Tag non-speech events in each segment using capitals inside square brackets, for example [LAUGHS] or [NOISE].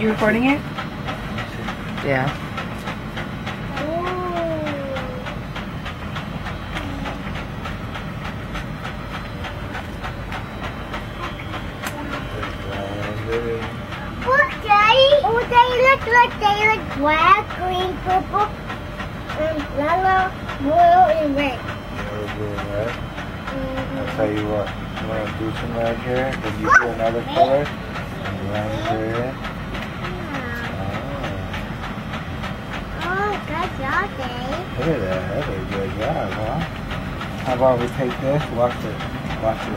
You recording it? Yeah. Oh, look, Daddy. Oh, they look like they look black, green, purple, and yellow, blue, and red. Yellow, blue, and red. I'll tell you what. You want to do some red here? Then you do another color. And you want to do it. Oh, Look at that. That's a good job, huh? How about we take this? Watch it. Watch it.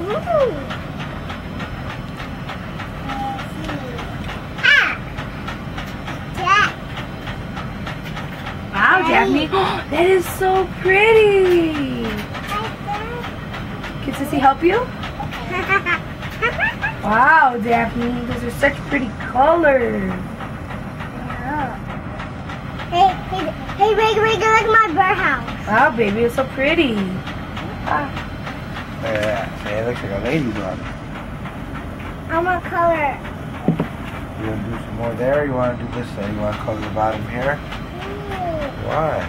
Ooh. Ah. Wow, Daphne. [GASPS] that is so pretty. Can Sissy help you? [LAUGHS] Wow, Daphne. Those are such pretty colors. Hey, hey, hey, Rig, Rig, look at my birdhouse. Wow, baby, it's so pretty. Ah, Look at that. It looks like a ladybug. I want color. You want to do some more there? You want to do this side? You want to color the bottom here? Why?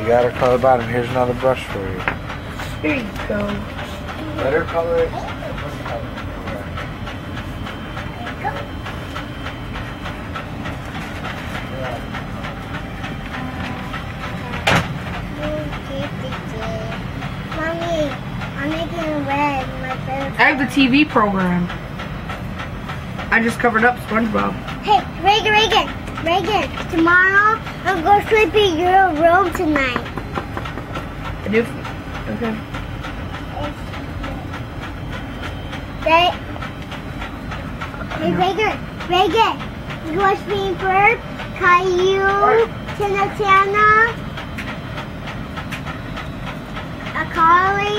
You got to color the bottom. Here's another brush for you. here you go. Let her color it. I'm making red. My favorite. I have the TV program. I just covered up SpongeBob. Hey, Reagan, Reagan, Reagan. Tomorrow I'm going to sleep in your room tonight. I do. Okay. They, hey, Reagan, Reagan. You want to sleep bird? Caillou, Tina Tana, a collie.